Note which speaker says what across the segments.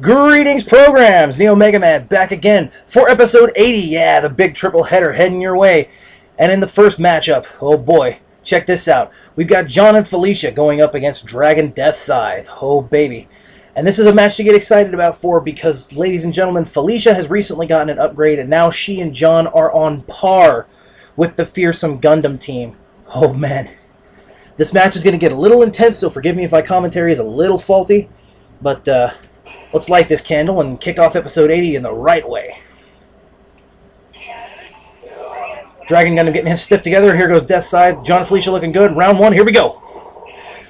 Speaker 1: Greetings, programs! Neo Mega Man back again for episode 80. Yeah, the big triple header heading your way. And in the first matchup, oh boy, check this out. We've got Jon and Felicia going up against Dragon Death Scythe. Oh baby. And this is a match to get excited about for because, ladies and gentlemen, Felicia has recently gotten an upgrade and now she and Jon are on par with the fearsome Gundam team. Oh man. This match is going to get a little intense, so forgive me if my commentary is a little faulty. But, uh, Let's light this candle and kick off episode 80 in the right way. Dragon Gundam getting his stiff together. Here goes Death Scythe. Jon and Felicia looking good. Round one, here we go.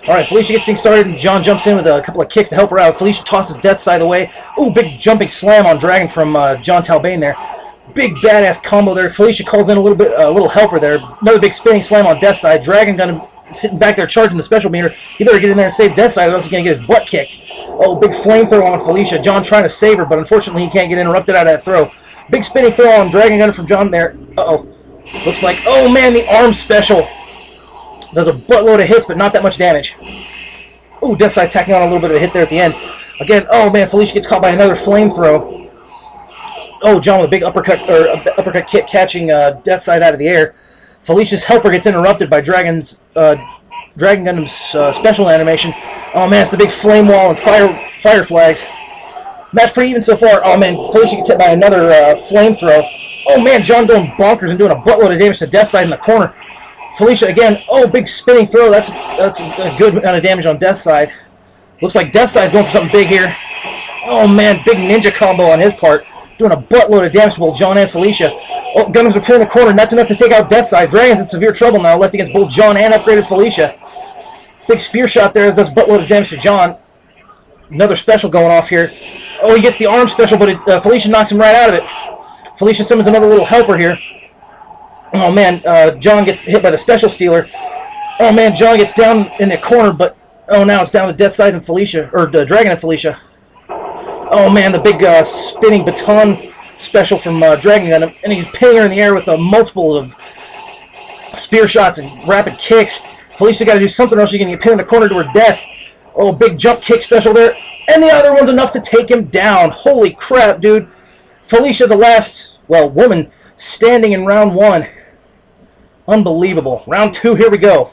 Speaker 1: Alright, Felicia gets things started, and Jon jumps in with a couple of kicks to help her out. Felicia tosses Death Scythe away. Ooh, big jumping slam on Dragon from uh, Jon Talbain there. Big badass combo there. Felicia calls in a little bit, a uh, little helper there. Another big spinning slam on Death Scythe. Dragon Gundam sitting back there charging the special meter. He better get in there and save Death Scythe, or else he's going to get his butt kicked. Oh, big flamethrower on Felicia. Jon trying to save her, but unfortunately he can't get interrupted out of that throw. Big spinning throw on Dragon Gundam from Jon there. Uh-oh. Looks like, oh man, the arm special. Does a buttload of hits, but not that much damage. Oh, Death Scythe tacking on a little bit of a hit there at the end. Again, oh man, Felicia gets caught by another flame throw. Oh, Jon with a big uppercut or uppercut kick catching uh, Death Scythe out of the air. Felicia's helper gets interrupted by Dragon's uh, Dragon Gundam's uh, special animation. Oh man, it's the big flame wall and fire fire flags. Match pretty even so far. Oh man, Felicia gets hit by another uh, flame throw. Oh man, Jon doing bonkers and doing a buttload of damage to Death Scythe in the corner. Felicia again. Oh, big spinning throw. That's that's a good amount of damage on Death Scythe. Looks like Death Scythe's going for something big here. Oh man, big ninja combo on his part doing a buttload of damage to both Jon and Felicia. Oh, Gundams are pinning the corner, and that's enough to take out Death Scythe. Dragon's in severe trouble now, left against both Jon and upgraded Felicia. Big spear shot there, does buttload of damage to Jon. Another special going off here. Oh, he gets the arm special, but it, uh, Felicia knocks him right out of it. Felicia summons another little helper here. Oh man, uh, Jon gets hit by the special stealer. Oh man, Jon gets down in the corner, but oh now it's down to Death Scythe and Felicia, or uh, Dragon and Felicia. Oh man, the big uh, spinning baton special from uh, Dragon Gun, and he's pinning her in the air with a multiple of spear shots and rapid kicks. Felicia got to do something else. Going to get pinned in the corner to her death. Oh, big jump kick special there. And the other one's enough to take him down. Holy crap, dude. Felicia, the last, well, woman standing in round one. Unbelievable. Round two, here we go.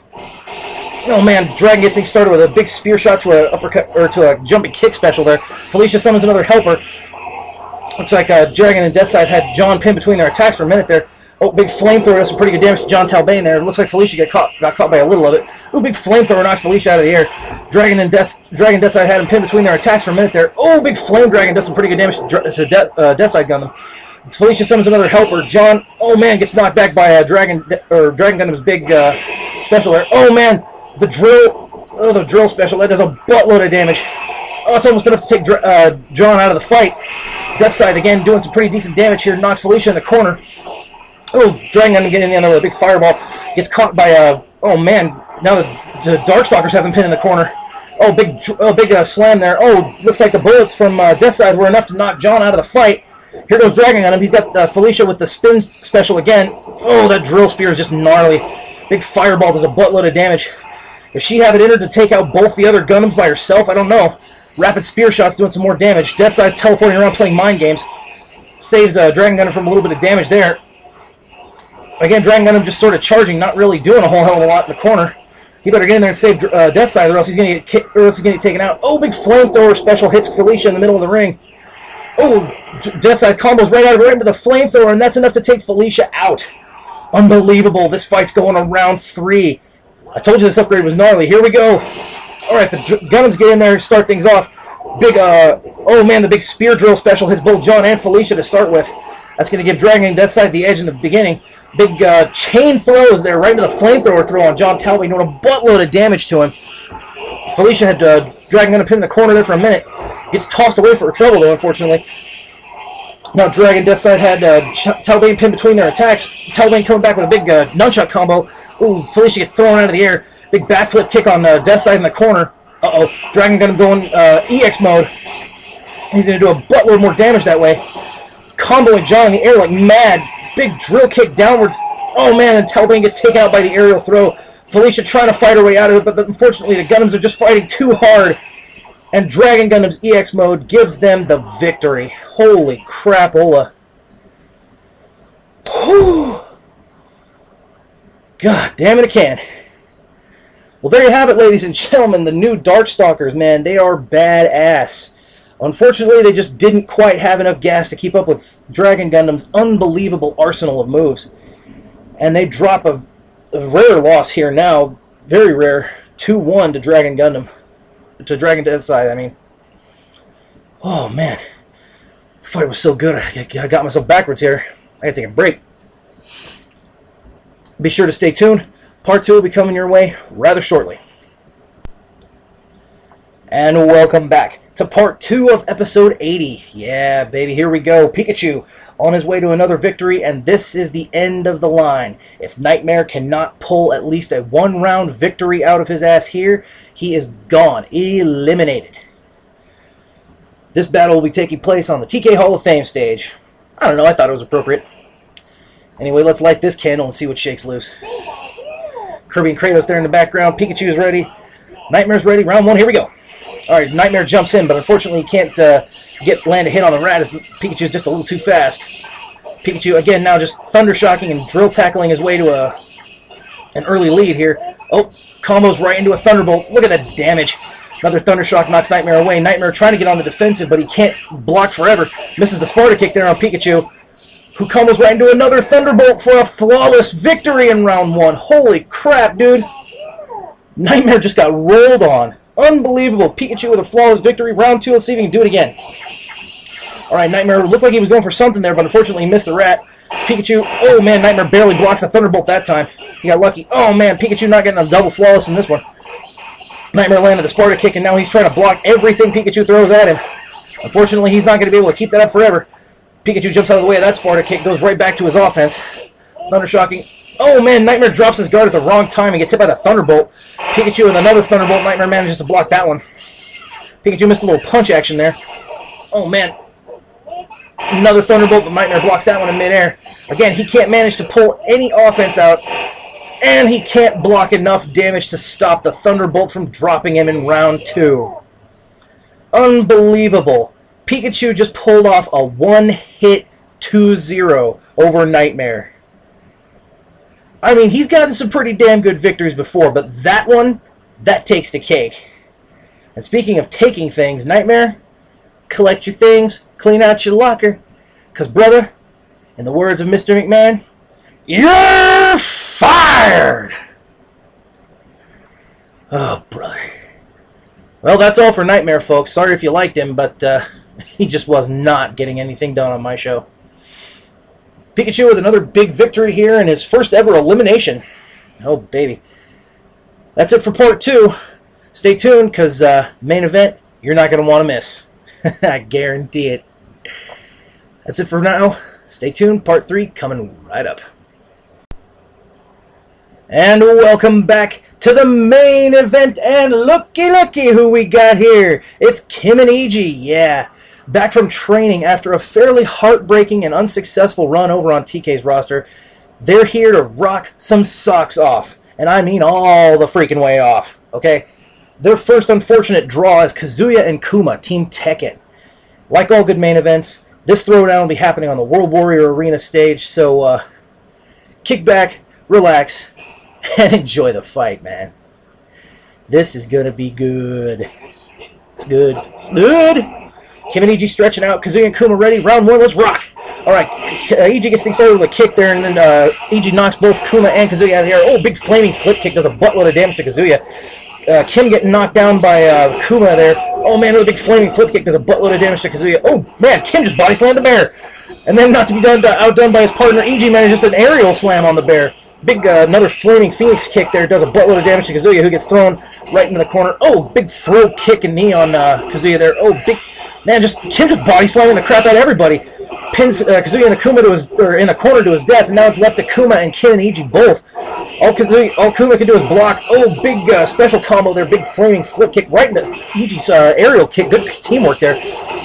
Speaker 1: Oh man, Dragon gets things started with a big spear shot to a uppercut or to a jumping kick special there. Felicia summons another helper. Looks like uh, Dragon and Death Scythe had Jon pinned between their attacks for a minute there. Oh, big flamethrower does some pretty good damage to Jon Talbain there. It looks like Felicia got caught got caught by a little of it. Oh, big flamethrower knocks Felicia out of the air. Dragon and Death Dragon Death Scythe had him pinned between their attacks for a minute there. Oh, big flame dragon does some pretty good damage to, to Death, uh, Death Scythe Gundam. Felicia summons another helper. Jon, oh man, gets knocked back by a Dragon or Dragon Gundam's big uh, special there. Oh man, the drill, oh, the drill special, that does a buttload of damage. Oh, it's almost enough to take uh, Jon out of the fight. Death Scythe, again, doing some pretty decent damage here. Knocks Felicia in the corner. Oh, Dragon getting in the end with a big fireball. Gets caught by a, uh, oh man, now the, the Darkstalkers have him pinned in the corner. Oh, big oh, big uh, slam there. Oh, looks like the bullets from uh, Death Scythe were enough to knock Jon out of the fight. Here goes Dragon on him. He's got uh, Felicia with the spin special again. Oh, that drill spear is just gnarly. Big fireball does a buttload of damage. Does she have it in her to take out both the other Gundams by herself? I don't know. Rapid spear shots doing some more damage. Death Scythe teleporting around playing mind games. Saves uh, Dragon Gundam from a little bit of damage there. Again, Dragon Gundam just sort of charging, not really doing a whole hell of a lot in the corner. He better get in there and save uh, Death Scythe, or else he's gonna get kicked, or else he's gonna get taken out. Oh, big flamethrower special hits Felicia in the middle of the ring. Oh, Death Scythe combos right out of her into the flamethrower, and that's enough to take Felicia out. Unbelievable! This fight's going around three. I told you this upgrade was gnarly. Here we go. All right, the Gundams get in there start things off. Big, uh, oh man, the big spear drill special hits both Jon and Felicia to start with. That's going to give Dragon and Death Scythe the edge in the beginning. Big uh, chain throws there right into the flamethrower throw on Jon Talbot, doing a buttload of damage to him. Felicia had uh, Dragon Gun pin in the corner there for a minute. Gets tossed away for trouble, though, unfortunately. Now Dragon Death Scythe had uh, Talbain pinned between their attacks. Talbain coming back with a big uh, nunchuck combo. Ooh, Felicia gets thrown out of the air. Big backflip kick on the Death Scythe in the corner. Uh-oh. Dragon Gun going uh, EX mode. He's going to do a buttload more damage that way. Comboing Jon in the air like mad. Big drill kick downwards. Oh, man, and Talbain gets taken out by the aerial throw. Felicia trying to fight her way out of it, but unfortunately the Gundams are just fighting too hard. And Dragon Gundam's EX mode gives them the victory. Holy crapola. Whew. God damn it, I can. Well, there you have it, ladies and gentlemen. The new Darkstalkers, man, they are badass. Unfortunately, they just didn't quite have enough gas to keep up with Dragon Gundam's unbelievable arsenal of moves. And they drop a, a rare loss here now, very rare, 2-1 to Dragon Gundam. To Dragon Death Scythe, I mean. Oh, man. The fight was so good, I, I got myself backwards here. I gotta take a break. Be sure to stay tuned. Part 2 will be coming your way rather shortly. And welcome back to part 2 of episode 80. Yeah, baby, here we go. Pikachu on his way to another victory, and this is the end of the line. If Nightmare cannot pull at least a one round victory out of his ass here, he is gone, eliminated. This battle will be taking place on the TK Hall of Fame stage. I don't know, I thought it was appropriate. Anyway, let's light this candle and see what shakes loose. Kirby and Kratos there in the background. Pikachu is ready. Nightmare's ready. Round one, here we go. All right, Nightmare jumps in, but unfortunately he can't uh, get land a hit on the rat Pikachu's just a little too fast. Pikachu, again, now just thunder shocking and drill tackling his way to a an early lead here. Oh, combos right into a Thunderbolt. Look at that damage. Another Thunder Shock knocks Nightmare away. Nightmare trying to get on the defensive, but he can't block forever. Misses the Sparta kick there on Pikachu who combos right into another Thunderbolt for a flawless victory in round one. Holy crap, dude. Nightmare just got rolled on. Unbelievable. Pikachu with a flawless victory. Round two, let's see if he can do it again. Alright, Nightmare looked like he was going for something there, but unfortunately he missed the rat. Pikachu, oh man, Nightmare barely blocks the Thunderbolt that time. He got lucky. Oh man, Pikachu not getting a double flawless in this one. Nightmare landed the Sparta kick, and now he's trying to block everything Pikachu throws at him. Unfortunately, he's not going to be able to keep that up forever. Pikachu jumps out of the way of that Sparta kick, goes right back to his offense. Thunder shocking. Oh man, Nightmare drops his guard at the wrong time and gets hit by the Thunderbolt. Pikachu with another Thunderbolt. Nightmare manages to block that one. Pikachu missed a little punch action there. Oh man. Another Thunderbolt, but Nightmare blocks that one in midair. Again, he can't manage to pull any offense out. And he can't block enough damage to stop the Thunderbolt from dropping him in round two. Unbelievable. Pikachu just pulled off a one-hit 2-0 over Nightmare. I mean, he's gotten some pretty damn good victories before, but that one, that takes the cake. And speaking of taking things, Nightmare, collect your things, clean out your locker. Because, brother, in the words of Mr. McMahon, you're fired! Oh, brother. Well, that's all for Nightmare, folks. Sorry if you liked him, but uh, he just was not getting anything done on my show. Pikachu with another big victory here and his first ever elimination. Oh, baby. That's it for part two. Stay tuned, because uh, main event, you're not going to want to miss. I guarantee it. That's it for now. Stay tuned. Part three coming right up. And welcome back to the main event. And looky, looky who we got here. It's Kim and Eiji. Yeah back from training after a fairly heartbreaking and unsuccessful run over on TK's roster. They're here to rock some socks off. And I mean all the freaking way off. Okay? Their first unfortunate draw is Kazuya and Kuma, Team Tekken. Like all good main events, this throwdown will be happening on the World Warrior Arena stage, so uh, kick back, relax, and enjoy the fight, man. This is gonna be good. It's good. Good! Kim and Eiji stretching out. Kazuya and Kuma ready. Round one, let's rock. All right, Eiji gets things started with a kick there, and then uh, knocks both Kuma and Kazuya out of the air. Oh, big flaming flip kick does a buttload of damage to Kazuya. Uh, Kim getting knocked down by uh, Kuma there. Oh man, another big flaming flip kick does a buttload of damage to Kazuya. Oh man, Kim just body slammed the bear. And then not to be done, outdone by his partner, Eiji manages an aerial slam on the bear. Big, uh, another flaming Phoenix kick there does a buttload of damage to Kazuya, who gets thrown right into the corner. Oh, big throw kick and knee on uh, Kazuya there. Oh, big Man, just Kim just body slamming the crap out of everybody. Pins uh, Kazuya and the Kuma to his, or in the corner to his death, and now it's left to Kuma and Kim and Eiji both. All Kazuya, all Kuma can do is block. Oh, big uh, special combo there, big flaming flip kick right into Eiji's uh, aerial kick. Good teamwork there.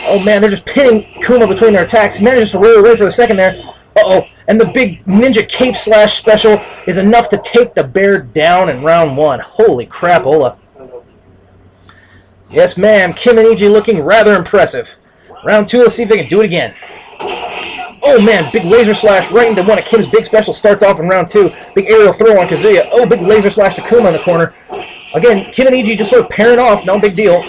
Speaker 1: Oh man, they're just pinning Kuma between their attacks. He manages to roll away for the second there. Uh-oh. And the big ninja cape slash special is enough to take the bear down in round one. Holy crap, Ola. Yes, ma'am. Kim and Eiji looking rather impressive. Round two, let's see if they can do it again. Oh, man, big laser slash right into one of Kim's big special starts off in round two. Big aerial throw on Kazuya. Oh, big laser slash to Kuma in the corner. Again, Kim and Eiji just sort of pairing off. No big deal.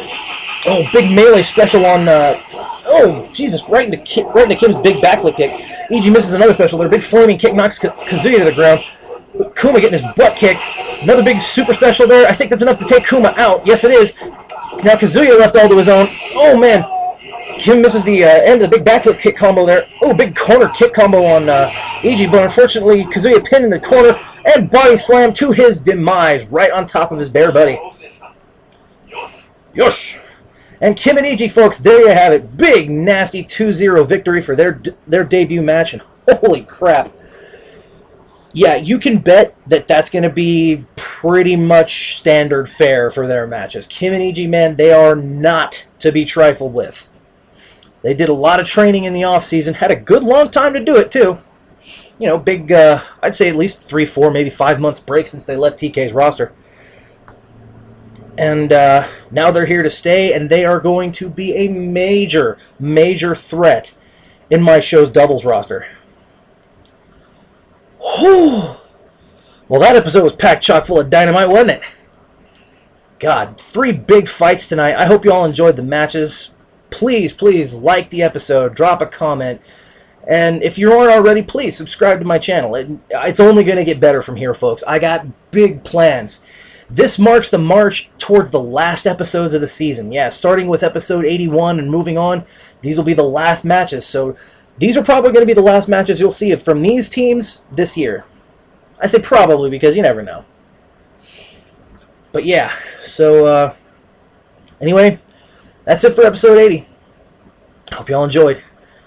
Speaker 1: Oh, big melee special on... Uh, oh, Jesus, right into, Ki right into Kim's big backflip kick. Eiji misses another special there. Big flaming kick knocks Kazuya to the ground. Kuma getting his butt kicked. Another big super special there. I think that's enough to take Kuma out. Yes, it is. Now Kazuya left all to his own. Oh, man. Kim misses the uh, end of the big backflip kick combo there. Oh, big corner kick combo on uh, Eiji, but unfortunately Kazuya pinned in the corner and body slam to his demise right on top of his bear buddy. Yosh! And Kim and Eiji, folks, there you have it. Big, nasty 2-0 victory for their their debut match, and holy crap. Yeah, you can bet that that's going to be pretty much standard fare for their matches. Kim and Eiji, man, they are not to be trifled with. They did a lot of training in the off season, had a good long time to do it too. You know, big, uh, I'd say at least three, four, maybe five months break since they left TK's roster. And uh, now they're here to stay, and they are going to be a major, major threat in my show's doubles roster. Whew. Well, that episode was packed chock full of dynamite, wasn't it? God, three big fights tonight. I hope you all enjoyed the matches please, please like the episode, drop a comment, and if you aren't already, please subscribe to my channel. It, it's only going to get better from here, folks. I got big plans. This marks the march towards the last episodes of the season. Yeah, starting with episode 81 and moving on, these will be the last matches. So these are probably going to be the last matches you'll see from these teams this year. I say probably because you never know. But yeah, so uh, anyway, that's it for episode 80. Hope y'all enjoyed.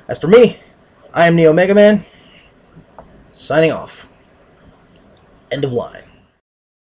Speaker 1: As for me, I am Neo Mega Man, signing off. End of line.